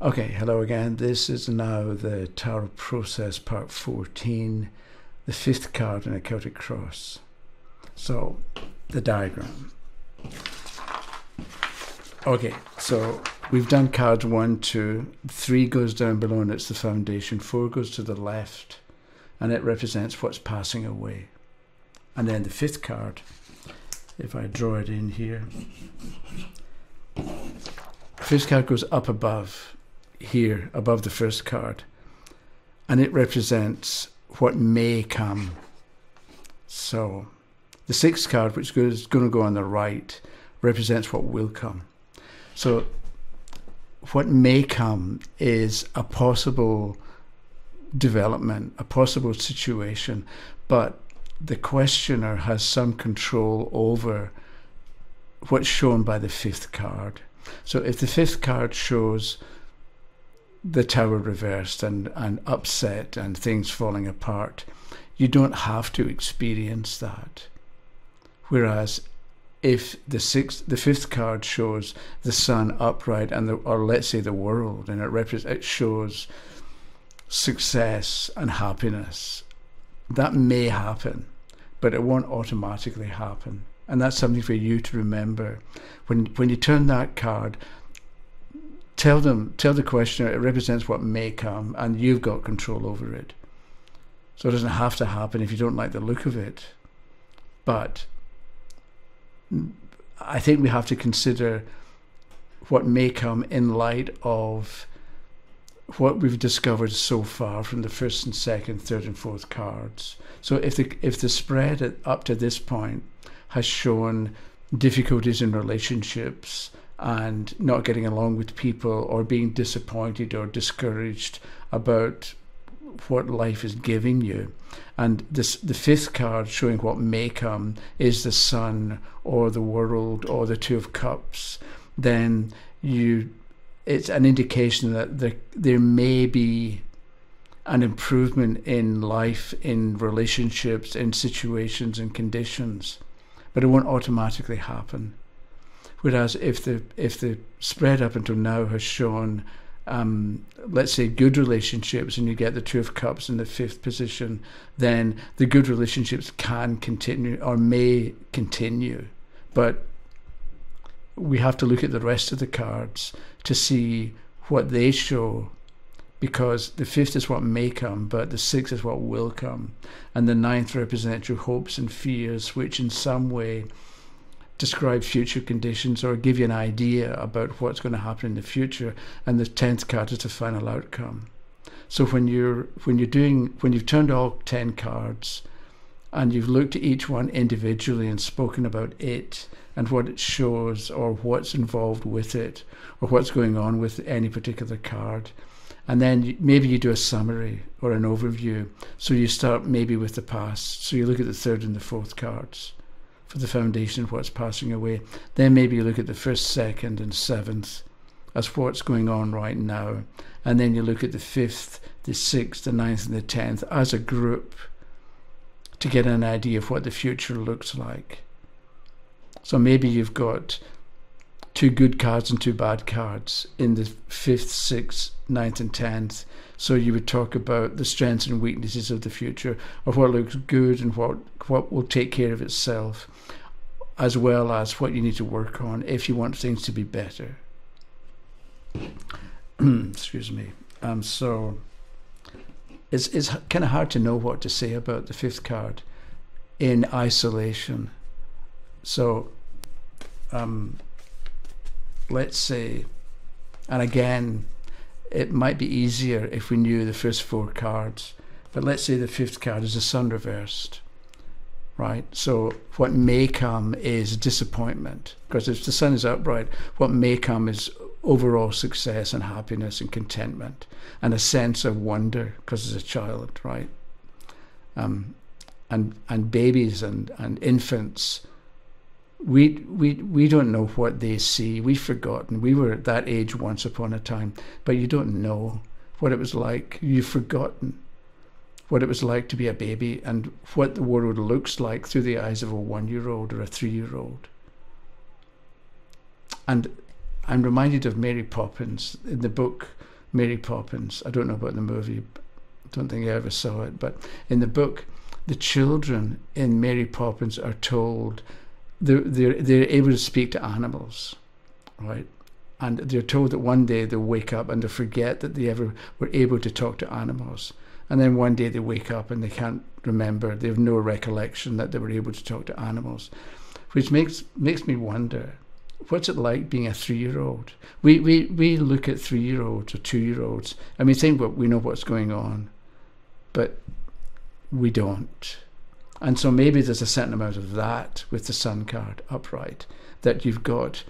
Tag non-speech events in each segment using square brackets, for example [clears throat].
Okay, hello again. This is now the Tarot Process Part 14, the fifth card in a Celtic Cross. So, the diagram. Okay, so we've done cards one, two, three goes down below and it's the foundation, four goes to the left and it represents what's passing away. And then the fifth card, if I draw it in here, fifth card goes up above here above the first card, and it represents what may come. So, the sixth card, which is going to go on the right, represents what will come. So, what may come is a possible development, a possible situation, but the questioner has some control over what's shown by the fifth card. So, if the fifth card shows the tower reversed and, and upset and things falling apart. You don't have to experience that. Whereas if the sixth, the fifth card shows the sun upright and the, or let's say the world, and it represents, it shows success and happiness, that may happen, but it won't automatically happen. And that's something for you to remember. When when you turn that card, tell them, tell the questioner it represents what may come and you've got control over it. So it doesn't have to happen if you don't like the look of it. But I think we have to consider what may come in light of what we've discovered so far from the first and second, third and fourth cards. So if the if the spread up to this point has shown difficulties in relationships, and not getting along with people or being disappointed or discouraged about what life is giving you. And this the fifth card showing what may come is the sun or the world or the two of cups, then you it's an indication that there there may be an improvement in life, in relationships, in situations and conditions. But it won't automatically happen. Whereas if the if the spread up until now has shown, um, let's say, good relationships, and you get the two of cups in the fifth position, then the good relationships can continue or may continue, but we have to look at the rest of the cards to see what they show because the fifth is what may come, but the sixth is what will come. And the ninth represents your hopes and fears, which in some way describe future conditions or give you an idea about what's going to happen in the future and the 10th card is the final outcome. So when you're when you're doing when you've turned all 10 cards and you've looked at each one individually and spoken about it and what it shows or what's involved with it or what's going on with any particular card and then maybe you do a summary or an overview. So you start maybe with the past. So you look at the third and the fourth cards for the foundation of what's passing away. Then maybe you look at the first, second, and seventh as what's going on right now. And then you look at the fifth, the sixth, the ninth, and the tenth as a group to get an idea of what the future looks like. So maybe you've got two good cards and two bad cards in the fifth, sixth, ninth, and tenth. So you would talk about the strengths and weaknesses of the future, of what looks good and what what will take care of itself, as well as what you need to work on if you want things to be better. [clears throat] Excuse me. Um, so it's it's kind of hard to know what to say about the fifth card in isolation. So um, let's say, and again, it might be easier if we knew the first four cards. But let's say the fifth card is the sun reversed right? So what may come is disappointment, because if the sun is upright, what may come is overall success and happiness and contentment and a sense of wonder, because as a child, right? Um, and and babies and, and infants, we we we don't know what they see. We've forgotten. We were at that age once upon a time, but you don't know what it was like. You've forgotten what it was like to be a baby and what the world looks like through the eyes of a one year old or a three year old. And I'm reminded of Mary Poppins in the book Mary Poppins. I don't know about the movie. I don't think I ever saw it, but in the book, the children in Mary Poppins are told they're, they're, they're able to speak to animals, right? And they're told that one day they'll wake up and they'll forget that they ever were able to talk to animals. And then one day they wake up and they can't remember, they have no recollection that they were able to talk to animals, which makes, makes me wonder what's it like being a three-year-old? We we we look at three-year-olds or two-year-olds and we think well, we know what's going on, but we don't. And so maybe there's a certain amount of that with the sun card upright that you've got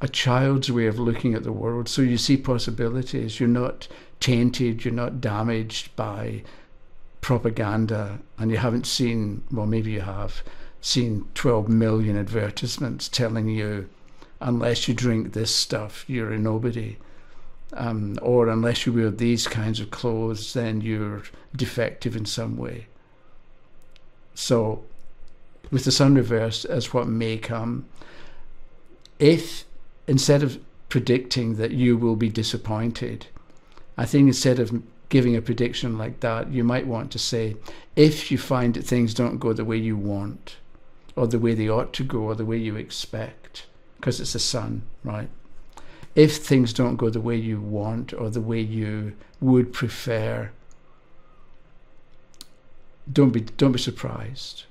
a child's way of looking at the world. So you see possibilities. You're not tainted. You're not damaged by propaganda, and you haven't seen. Well, maybe you have seen 12 million advertisements telling you unless you drink this stuff, you're a nobody. Um, or unless you wear these kinds of clothes, then you're defective in some way. So, with the sun reversed as what may come, if instead of predicting that you will be disappointed, I think instead of giving a prediction like that, you might want to say, if you find that things don't go the way you want, or the way they ought to go, or the way you expect, because it's the sun, right? If things don't go the way you want or the way you would prefer, don't be don't be surprised,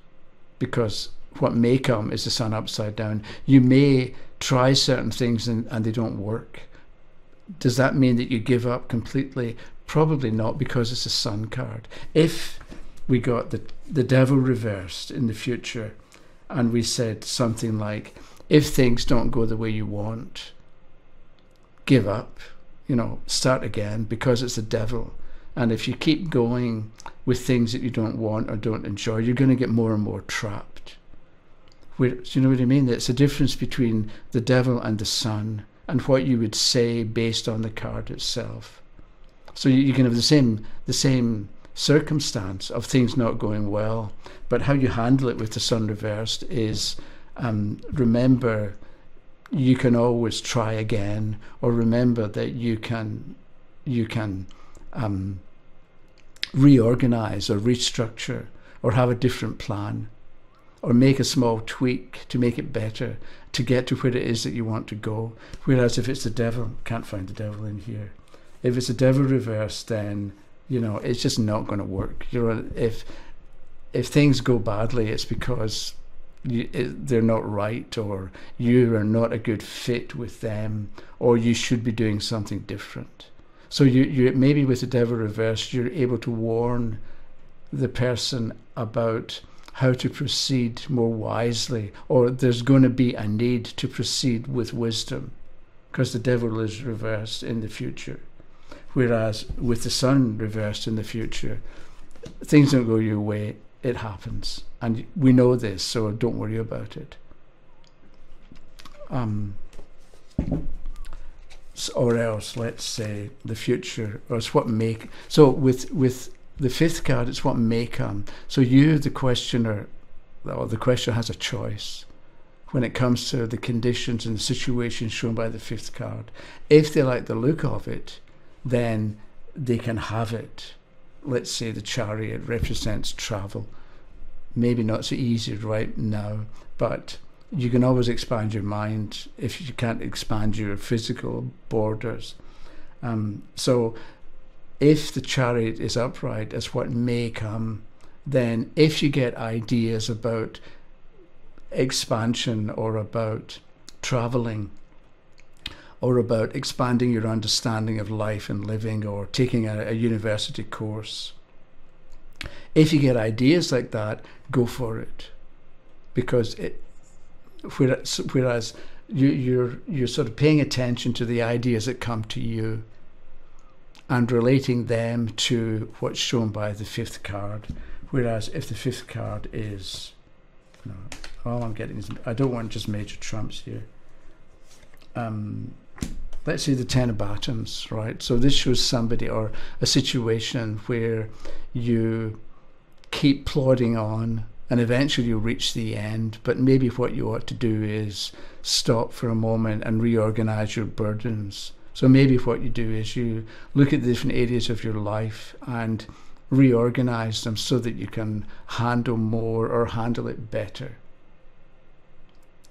because what may come is the sun upside down. You may try certain things and, and they don't work. Does that mean that you give up completely? Probably not, because it's a sun card. If we got the the devil reversed in the future, and we said something like if things don't go the way you want, give up, you know, start again because it's the devil. And if you keep going with things that you don't want or don't enjoy, you're going to get more and more trapped. Where, do you know what I mean? It's a difference between the devil and the sun and what you would say based on the card itself. So you, you can have the same the same circumstance of things not going well, but how you handle it with the sun reversed is um, remember you can always try again, or remember that you can you can um, reorganize or restructure or have a different plan or make a small tweak to make it better to get to where it is that you want to go. Whereas if it's the devil, can't find the devil in here. If it's a devil reverse, then you know it's just not going to work. You know, if if things go badly, it's because you, they're not right or you are not a good fit with them or you should be doing something different. So you, you maybe with the devil reversed, you're able to warn the person about how to proceed more wisely, or there's going to be a need to proceed with wisdom, because the devil is reversed in the future. Whereas with the sun reversed in the future, things don't go your way, it happens. And we know this, so don't worry about it. Um, or else, let's say, the future, or it's what may. So with with the fifth card, it's what may come. So you, the questioner, or the questioner has a choice when it comes to the conditions and the situations shown by the fifth card. If they like the look of it, then they can have it. Let's say the chariot represents travel maybe not so easy right now, but you can always expand your mind if you can't expand your physical borders. Um, so, if the chariot is upright as what may come, then if you get ideas about expansion or about traveling or about expanding your understanding of life and living or taking a, a university course, if you get ideas like that, go for it, because it. Whereas, whereas you, you're you're sort of paying attention to the ideas that come to you, and relating them to what's shown by the fifth card. Whereas if the fifth card is, all I'm getting is I don't want just major trumps here. Um, let's say the ten of batons, right? So this shows somebody or a situation where you keep plodding on and eventually you'll reach the end. But maybe what you ought to do is stop for a moment and reorganize your burdens. So maybe what you do is you look at the different areas of your life and reorganize them so that you can handle more or handle it better.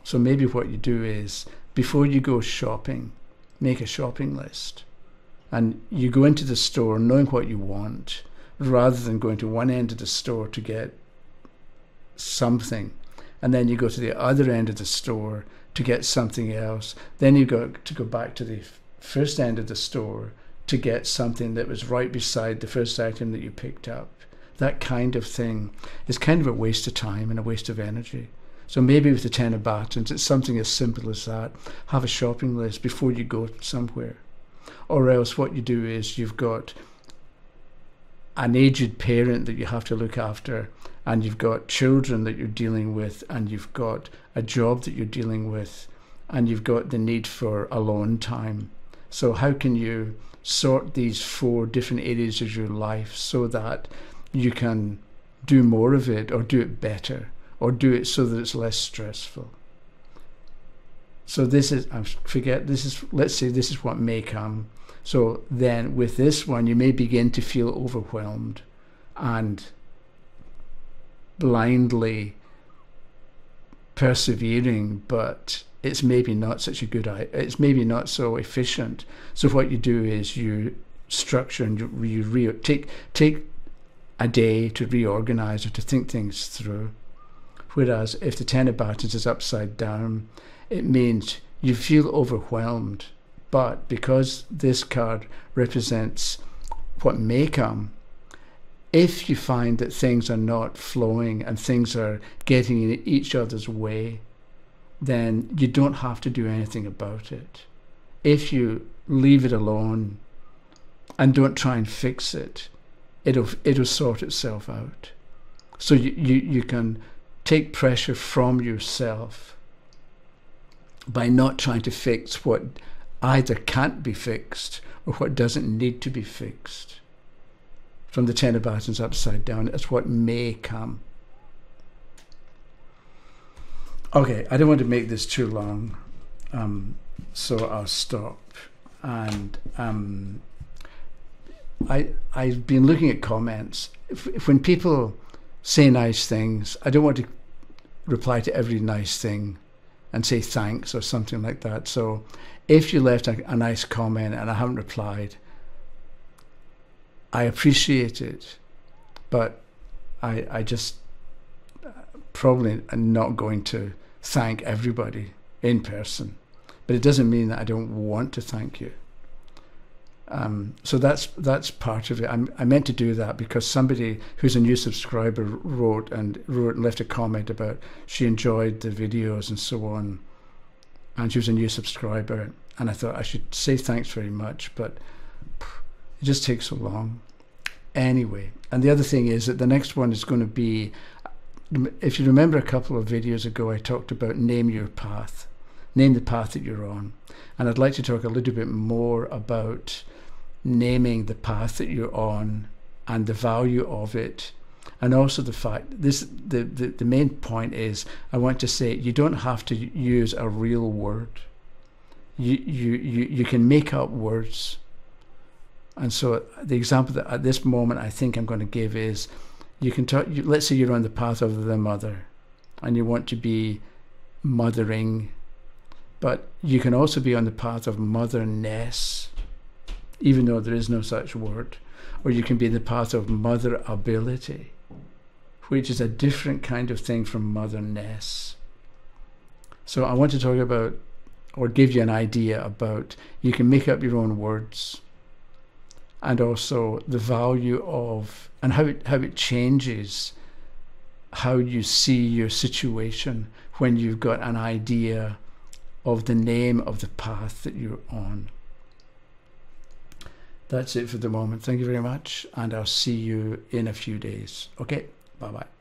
So maybe what you do is before you go shopping, make a shopping list. And you go into the store knowing what you want rather than going to one end of the store to get something. And then you go to the other end of the store to get something else. Then you go to go back to the first end of the store to get something that was right beside the first item that you picked up. That kind of thing is kind of a waste of time and a waste of energy. So maybe with the ten of batons, it's something as simple as that. Have a shopping list before you go somewhere. Or else what you do is you've got an aged parent that you have to look after, and you've got children that you're dealing with, and you've got a job that you're dealing with, and you've got the need for alone time. So, how can you sort these four different areas of your life so that you can do more of it or do it better or do it so that it's less stressful? So this is I forget this is let's say this is what may come. So then with this one you may begin to feel overwhelmed and blindly persevering, but it's maybe not such a good it's maybe not so efficient. So what you do is you structure and you, you re- take take a day to reorganize or to think things through. Whereas if the ten of batons is upside down it means you feel overwhelmed. But because this card represents what may come if you find that things are not flowing and things are getting in each other's way then you don't have to do anything about it. If you leave it alone and don't try and fix it, it'll it'll sort itself out. So you, you, you can take pressure from yourself by not trying to fix what either can't be fixed or what doesn't need to be fixed. From the ten of batons upside down, it's what may come. Okay, I don't want to make this too long, um, so I'll stop. And um, I I've been looking at comments. If, if when people say nice things, I don't want to reply to every nice thing and say thanks or something like that. So if you left a, a nice comment and I haven't replied, I appreciate it, but I I just probably am not going to thank everybody in person. But it doesn't mean that I don't want to thank you. Um, so that's that's part of it. I'm, i meant to do that because somebody who's a new subscriber wrote and wrote and left a comment about she enjoyed the videos and so on, and she was a new subscriber. And I thought I should say thanks very much, but it just takes so long. Anyway, and the other thing is that the next one is going to be if you remember a couple of videos ago, I talked about name your path, name the path that you're on. And I'd like to talk a little bit more about naming the path that you're on and the value of it. And also the fact this the, the, the main point is I want to say you don't have to use a real word. You you you, you can make up words. And so the example that at this moment I think I'm going to give is you can talk, you, let's say you're on the path of the mother and you want to be mothering, but you can also be on the path of motherness, even though there is no such word, or you can be the path of mother ability, which is a different kind of thing from motherness. So I want to talk about or give you an idea about you can make up your own words and also the value of and how it how it changes how you see your situation when you've got an idea of the name of the path that you're on. That's it for the moment. Thank you very much, and I'll see you in a few days. Okay, bye bye.